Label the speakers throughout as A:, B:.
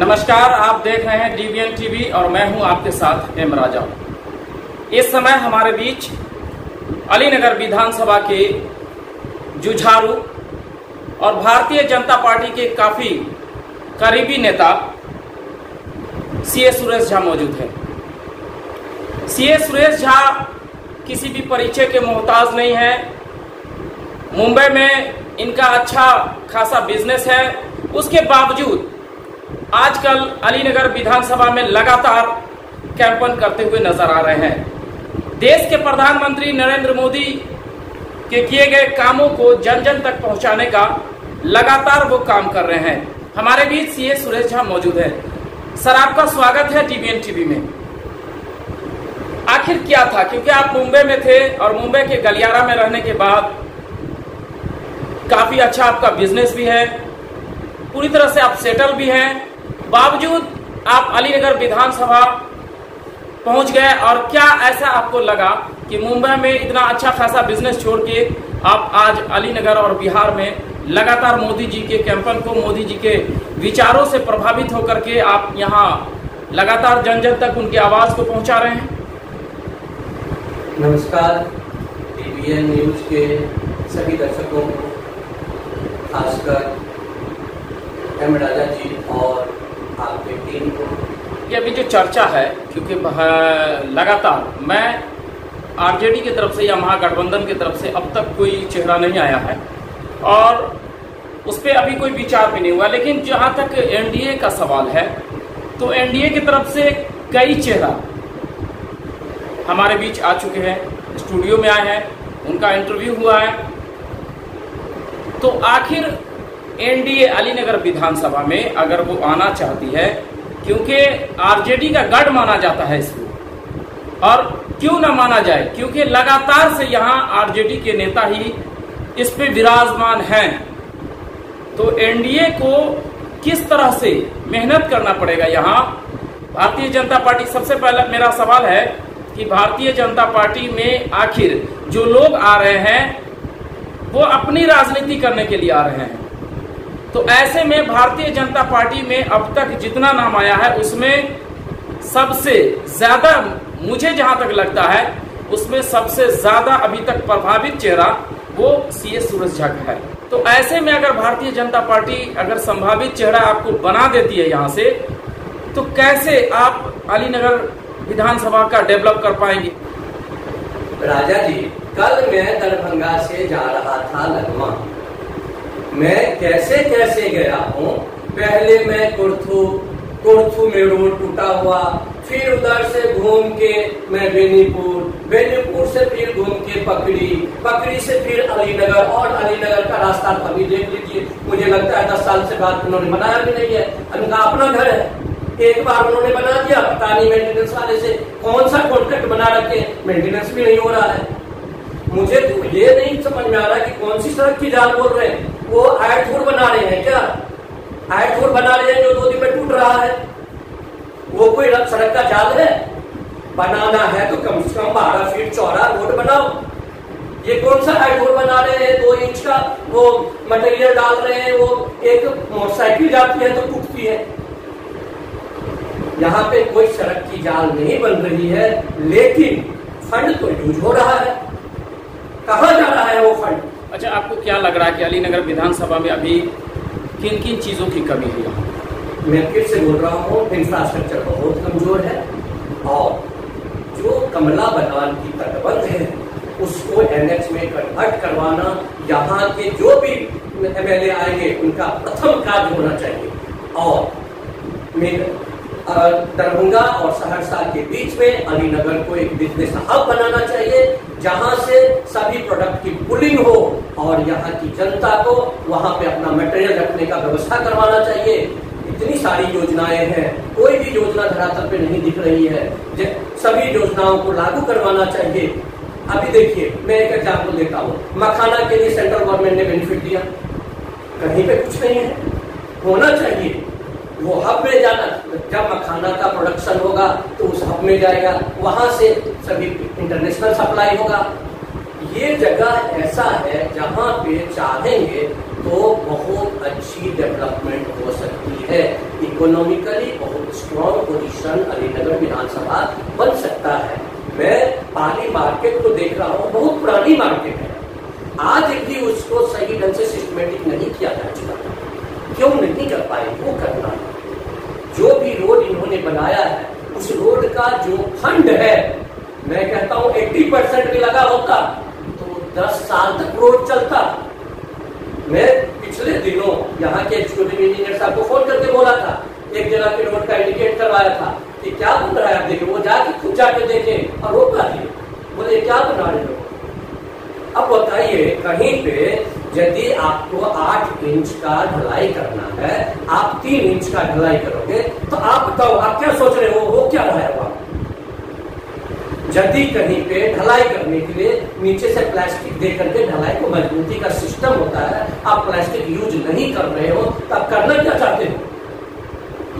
A: नमस्कार, आप देख रहे हैं डीवीएन टीवी और मैं हूँ आपके साथ एम राजा। इस समय हमारे बीच अलीनगर विधानसभा के जुझारू और भारतीय जनता पार्टी के काफ़ी करीबी नेता सी एस सुरेश झा मौजूद है। सी एस सुरेश झा किसी भी परिचय के मोहताज नहीं है। मुंबई में इनका अच्छा खासा बिज़नेस है। उसके बावजूद आजकल अलीनगर विधानसभा में लगातार कैंपन करते हुए नज़र आ रहे हैं। देश के प्रधानमंत्री नरेंद्र मोदी के किए गए कामों को जन जन तक पहुँचाने का लगातार वो काम कर रहे हैं। हमारे बीच सी एस सुरेश झा मौजूद है। सर, आपका स्वागत है टीवीएन टीवी में। आखिर क्या था? क्योंकि आप मुंबई में थे और मुंबई के गलियारा में रहने के बाद काफ़ी अच्छा आपका बिज़नेस भी है। पूरी तरह से आप सेटल भी हैं। बावजूद आप अलीनगर विधानसभा पहुँच गए और क्या ऐसा आपको लगा कि मुंबई में इतना अच्छा खासा बिज़नेस छोड़ के आप आज अलीनगर और बिहार में लगातार मोदी जी के कैंपन को, मोदी जी के विचारों से प्रभावित होकर के आप यहाँ लगातार जन जन तक उनकी आवाज़ को पहुँचा रहे हैं?
B: नमस्कार टीवीएन न्यूज़ के सभी दर्शकों को, खासकर एम राजा जी और आपके टीम को।
A: ये अभी जो चर्चा है, क्योंकि लगातार, मैं आरजेडी की तरफ़ से या महागठबंधन की तरफ़ से अब तक कोई चेहरा नहीं आया है। और उस पर अभी कोई विचार भी नहीं हुआ, लेकिन जहाँ तक एनडीए का सवाल है तो एनडीए की तरफ़ से कई चेहरा हमारे बीच आ चुके हैं, स्टूडियो में आए हैं, उनका इंटरव्यू हुआ है। तो आखिर एनडीए अलीनगर विधानसभा में अगर वो आना चाहती है, क्योंकि आरजेडी का गढ़ माना जाता है इसको। और क्यों ना माना जाए? क्योंकि लगातार से यहाँ आरजेडी के नेता ही इस पे विराजमान हैं। तो एनडीए को किस तरह से मेहनत करना पड़ेगा यहाँ? भारतीय जनता पार्टी, सबसे पहला मेरा सवाल है कि भारतीय जनता पार्टी में आखिर जो लोग आ रहे हैं, वो अपनी राजनीति करने के लिए आ रहे हैं। तो ऐसे में भारतीय जनता पार्टी में अब तक जितना नाम आया है, उसमें सबसे ज़्यादा मुझे जहाँ तक लगता है, उसमें सबसे ज़्यादा अभी तक प्रभावित चेहरा वो सी एस सूरज झा का है। तो ऐसे में अगर भारतीय जनता पार्टी अगर संभावित चेहरा आपको बना देती है यहाँ से तो कैसे आप अलीनगर विधानसभा का डेवलप कर पाएँगे?
B: राजा जी, कल मैं दरभंगा से जा रहा था लगमा मैं कैसे कैसे गया हूँ? पहले मैं कुर्थू कुर्थू में रोड टूटा हुआ, फिर उधर से घूम के मैं बेनीपुर बेनीपुर से फिर घूम के पकड़ी पकड़ी से फिर अलीनगर, और अलीनगर का रास्ता अभी देख लीजिए, मुझे लगता है दस साल से बाद उन्होंने बनाया भी नहीं है। उनका अपना घर है। एक बार उन्होंने बना दिया, पता नहीं मेंटेनेंस वाले से कौन सा कॉन्ट्रैक्ट बना रखे मेंटेनेंस भी नहीं हो रहा है। मुझे तो ये नहीं समझ में आ रहा कि कौन सी सड़क की जाल बोल रहे हैं। वो आयटूर बना रहे हैं क्या? आयटूर बना रहे हैं जो दो दिन में टूट रहा है। वो कोई सड़क का जाल है? बनाना है तो कम से कम बारह फीट चौड़ा रोड बनाओ। ये कौन सा आयटूर बना रहे हैं? दो इंच का वो मटेरियल डाल रहे हैं, वो एक मोटरसाइकिल जाती है तो टूटती है। यहाँ पे कोई सड़क की जाल नहीं बन रही है, लेकिन फंड तो यूज़ हो रहा है। कहा जा रहा है वो फंड
A: अच्छा आपको क्या लग रहा है कि अलीनगर विधानसभा में अभी किन किन चीज़ों की कमी है?
B: मैं फिर से बोल रहा हूँ इंफ्रास्ट्रक्चर बहुत कमज़ोर है और जो कमला बगान की तटबंध है, उसको एनएच में कन्वर्ट करवाना, यहाँ के जो भी एमएलए आएँगे, उनका प्रथम कार्य होना चाहिए। और दरभंगा और सहरसा के बीच में अलीनगर को एक बिज़नेस हब बनाना चाहिए, जहाँ से सभी प्रोडक्ट की पुलिंग हो और यहाँ की जनता को वहाँ पे अपना मटेरियल रखने का व्यवस्था करवाना चाहिए। इतनी सारी योजनाएँ हैं। कोई भी योजना धरातल पे नहीं दिख रही है। सभी योजनाओं को लागू करवाना चाहिए। अभी देखिए, मैं एक एग्ज़ाम्पल देता हूँ। मखाना के लिए सेंट्रल गवर्नमेंट ने बेनिफिट दिया। कहीं पे कुछ नहीं है। होना चाहिए। वो हब में जाना। जब मखाना का प्रोडक्शन होगा तो उस हब में जाएगा। वहाँ से सभी इंटरनेशनल सप्लाई होगा। ये जगह ऐसा है, जहाँ पे चाहेंगे तो बहुत अच्छी डेवलपमेंट हो सकती है। इकोनॉमिकली बहुत स्ट्रॉन्ग पोजीशन अलीनगर विधानसभा बन सकता है। मैं पाली मार्केट को देख रहा हूँ, बहुत पुरानी मार्केट है। आज भी उसको सही ढंग से सिस्टमेटिक नहीं किया जा चुका। क्यों नहीं कर पाए? वो करना है। जो भी रोड इन्होंने बनाया है, उस रोड का जो फंड है, मैं कहता हूँ 80 परसेंट भी लगा होता 10 साल तक रोड चलता। मैं पिछले दिनों यहाँ के एग्जीक्यूटिव इंजीनियर साहब को फ़ोन करके बोला था, एक जगह के रोड का इंडिकेट करवाया था कि क्या बन रहा है आप देखिए, वो जाके खुद जाके देखे और रोका दिए। बोले, क्या बना रहे लोग? अब बताइए, कहीं पे यदि आपको आठ इंच का ढलाई करना है, आप तीन इंच का ढलाई करोगे तो आप बताओ, आप क्या सोच रहे हो? वो क्या रहा है यदि कहीं पे ढलाई करने के लिए नीचे से प्लास्टिक दे करके ढलाई को मजबूती का सिस्टम होता है आप प्लास्टिक यूज़ नहीं कर रहे हो तो आप करना क्या चाहते हो?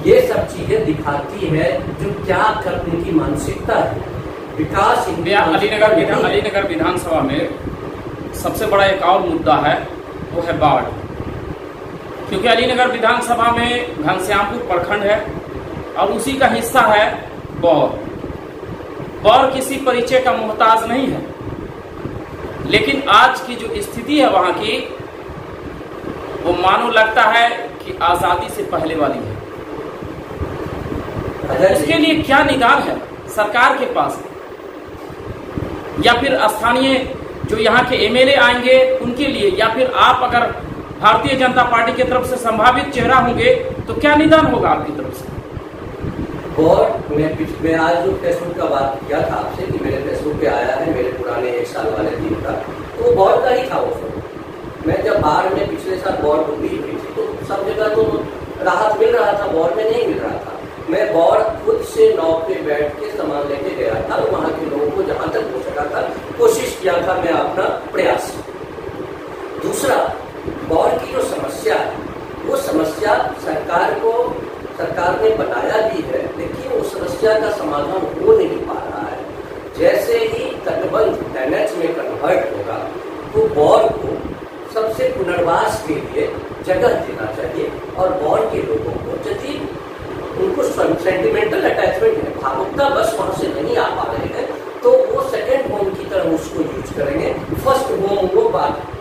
B: ये सब चीज़ें दिखाती है जो क्या करने की मानसिकता है। विकास
A: अलीनगर अलीनगर विधानसभा में सबसे बड़ा एक और मुद्दा है वो है बाढ़। क्योंकि अलीनगर विधानसभा में घनश्यामपुर प्रखंड है और उसी का हिस्सा है बौर बौर किसी परिचय का मोहताज नहीं है। लेकिन आज की जो स्थिति है वहाँ की वो मानो लगता है कि आज़ादी से पहले वाली है। उसके लिए क्या निदान है सरकार के पास? या फिर स्थानीय जो यहाँ के एमएलए आएँगे उनके लिए या फिर आप अगर भारतीय जनता पार्टी की तरफ़ से संभावित चेहरा होंगे तो क्या निदान होगा आपकी तरफ़ से?
B: और मैं मैं आज जो फेसबुक का बात किया था आपसे कि मेरे फेसबुक पे आया है, मेरे पुराने एक साल वाले दिन का तो बॉर्ड का ही था वो मैं जब बाहर में पिछले साल बॉर्ड हुई हुई थी तो सब जगह तो राहत मिल रहा था बॉर्ड में नहीं मिल रहा था। मैं बॉर्ड खुद से नौ पे बैठ के सामान लेके गया था वहाँ के लोगों को जहाँ तक हो सका था, कोशिश किया था मैं अपना प्रयास दूसरा बॉर्ड की जो समस्या है वो समस्या सरकार को सरकार ने बनाया भी है लेकिन उस समस्या का समाधान हो नहीं पा रहा है जैसे ही तटबंध एनएच में कन्वर्ट होगा तो बॉर्ड को सबसे पुनर्वास के लिए जगह देना चाहिए और बॉर्ड के लोगों को यदि उनको सेंटिमेंटल भावुकता बस वहाँ से नहीं आ पा रहे हैं तो वो सेकेंड होम की तरह उसको यूज़ करेंगे। फ़र्स्ट होम वो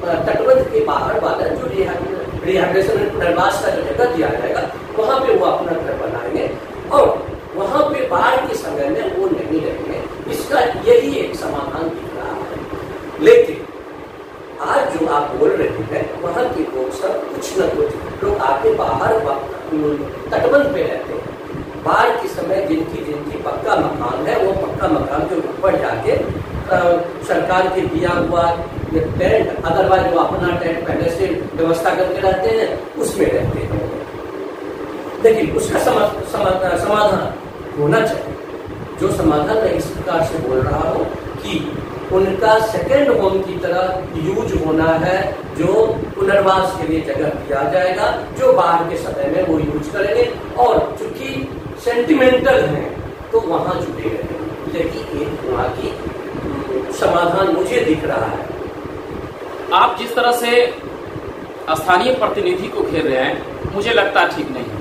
B: तटबंध के बाहर वाला जो रिहेबिलिटेशन पुनर्वास का जो जगह दिया जाएगा। वहाँ पे वो अपना घर बनाएँगे। और वहाँ पे बाढ़ के समय में वो नहीं रहेंगे। इसका यही एक समाधान दिख रहा है। लेकिन, आज जो आप बोल रहे हैं, वहाँ के लोग सब कुछ न कुछ, लोग आके बाहर तटबंध पे रहते हैं। बाढ़ समय जिनकी जिनकी पक्का मकान है, वो पक्का मकान के ऊपर जाके सरकार के दिया हुआ टेंट अदरवाइज़ वो अपना टेंट पहले से व्यवस्था करके रहते हैं, उसमें रहते हैं। लेकिन उसका समाधान होना चाहिए। जो समाधान मैं इस प्रकार से बोल रहा हूँ कि उनका सेकेंड होम की तरह यूज़ होना है, जो पुनर्वास के लिए जगह दिया जाएगा, जो बाहर के समय में वो यूज़ करेंगे, और चूँकि सेंटिमेंटल है तो वहाँ जुटे यही एक वहाँ की समाधान मुझे दिख रहा है।
A: आप जिस तरह से स्थानीय प्रतिनिधि को घेर रहे हैं मुझे लगता है ठीक नहीं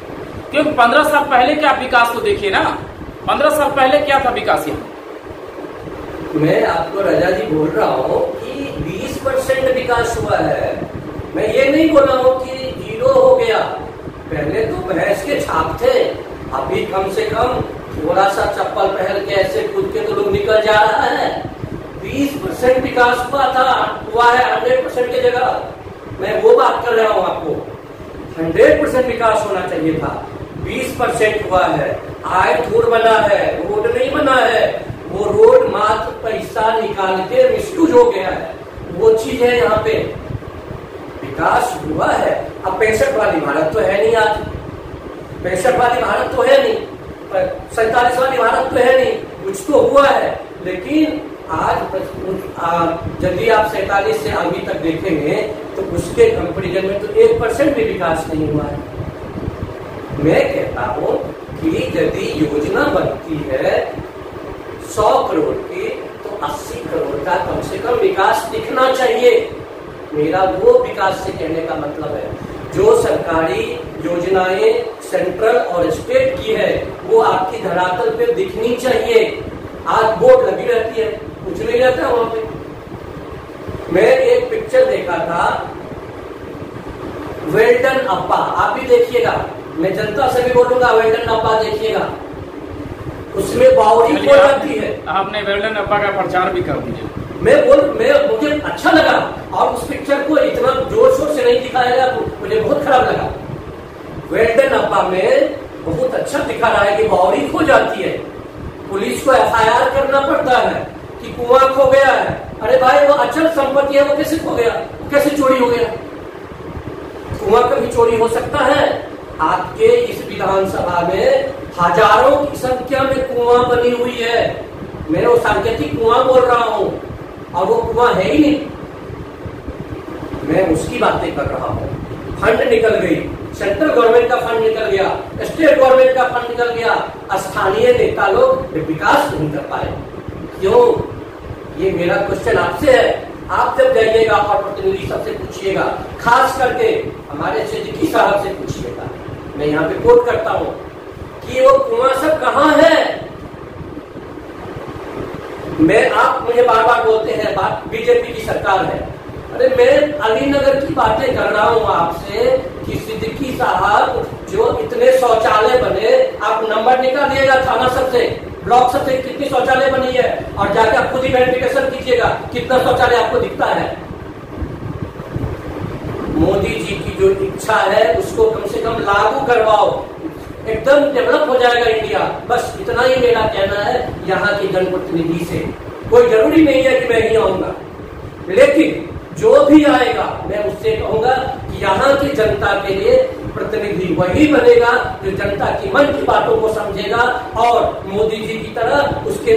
A: क्योंकि पंद्रह साल पहले क्या विकास को देखिए ना पंद्रह साल पहले क्या था विकास यहाँ?
B: मैं आपको राजा जी बोल रहा हूँ कि 20 परसेंट विकास हुआ है। मैं ये नहीं बोल रहा हूँ कि ज़ीरो हो गया। पहले तो भैंस के छाप थे। अभी कम से कम थोड़ा सा चप्पल पहन के ऐसे कूद के तो लोग निकल जा रहा है। 20 परसेंट विकास हुआ था, हुआ है हंड्रेड परसेंट की जगह। मैं वो बात कर रहा हूँ आपको। हंड्रेड परसेंट विकास होना चाहिए था। 20 परसेंट हुआ है। आय थोड़ बना है, रोड नहीं बना है। वो रोड मात्र पैसा निकाल के मिसयूज हो गया है। वो चीज़ है यहाँ पे। विकास हुआ है। अब पैंसठ वाली भारत तो है नहीं आज। पैंसठ वाली भारत तो है नहीं सैतालीस वाली भारत तो है नहीं, कुछ तो हुआ है। लेकिन आज यदि आप सैतालीस से अभी तक देखेंगे तो उसके कंपेरिजन में तो एक परसेंट भी विकास नहीं हुआ है। मैं कहता हूँ कि यदि योजना बनती है, सौ करोड़ की तो अस्सी करोड़ का कम से कम विकास दिखना चाहिए। मेरा वो विकास से कहने का मतलब है, जो सरकारी योजना योजनाएँ सेंट्रल और स्टेट की है वो आपकी धरातल पे दिखनी चाहिए। आज बोर्ड लगी रहती है कुछ नहीं रहता वहाँ पे। मैं एक पिक्चर देखा था वेल्टन अप्पा आप भी देखिएगा। मैं जनता से भी बोलूँगा वेल्टन अप्पा देखिएगा। उसमें बावरी
A: आप-
B: जाती है।
A: आपने वेल्डन अप्पा का प्रचार भी कर दिया।
B: मैं बोल मैं मुझे अच्छा लगा। और उस पिक्चर को इतना ज़ोर शोर से नहीं दिखाया गया मुझे बहुत खराब लगा। वेल्डन अप्पा में बहुत अच्छा दिखा रहा है कि बावरी खो जाती है। पुलिस को एफआईआर करना पड़ता है कि कुआँ खो गया है। अरे भाई, वो अचल संपत्ति है, वो कैसे खो गया? वो कैसे चोरी हो गया? कुआँ कभी चोरी हो सकता है? आपके इस विधानसभा में हज़ारों की संख्या में कुआँ बनी हुई है। मैं वो सांकेतिक कुआँ बोल रहा हूँ, और वो कुआँ है ही नहीं। मैं उसकी बातें कर रहा हूँ। फंड निकल गई। सेंट्रल गवर्नमेंट का फंड निकल गया, स्टेट गवर्नमेंट का फंड निकल गया। स्थानीय नेता लोग विकास नहीं कर पाए। क्यों? ये मेरा क्वेश्चन आपसे है। आप जब जाइएगा और प्रतिनिधि सबसे पूछिएगा। खास करके हमारे सिद्दीकी साहब से पूछिएगा। मैं यहाँ पे कोट करता हूँ कि वो कुआँ सब कहाँ है? मैं, आप मुझे बार बार बोलते हैं, बात बीजेपी की सरकार है। अरे मैं अलीनगर की बातें कर रहा हूँ आपसे। कि सिद्दीकी साहब? जो इतने शौचालय बने, आप नंबर निकालिएगा थाना सबसे, ब्लॉक सबसे, कितनी शौचालय बनी है? और जाके आप खुद ही वेरिफिकेशन कीजिएगा, कितना शौचालय आपको दिखता है। मोदी जी की जो इच्छा है, उसको कम से कम लागू करवाओ। एकदम डेवलप हो जाएगा इंडिया बस इतना ही मेरा कहना है, यहाँ के जनप्रतिनिधि से। कोई ज़रूरी नहीं है कि मैं ही आऊँगा। लेकिन जो भी आएगा, मैं उससे कहूँगा कि यहाँ की जनता के लिए प्रतिनिधि वही बनेगा जो जनता की मन की बातों को समझेगा और मोदी जी की तरह उसके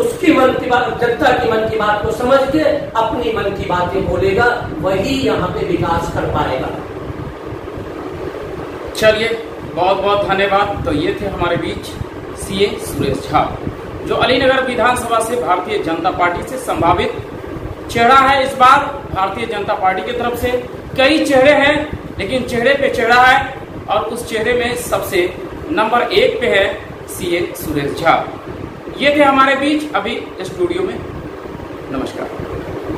B: उसकी मन की बात, जनता की मन की बात को समझ के अपनी मन की बातें बोलेगा, वही यहाँ पे विकास कर पाएगा।
A: चलिए बहुत बहुत धन्यवाद। तो ये थे हमारे बीच सीए सुरेश झा, जो अलीनगर विधानसभा से भारतीय जनता पार्टी से संभावित चेहरा है इस बार भारतीय जनता पार्टी की तरफ़ से। कई चेहरे हैं, लेकिन चेहरे पे चेहरा है और उस चेहरे में सबसे नंबर एक पे है सीए सुरेश झा। ये थे हमारे बीच, अभी स्टूडियो में। नमस्कार।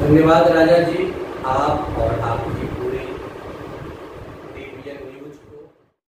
B: धन्यवाद राजा जी, आप और आप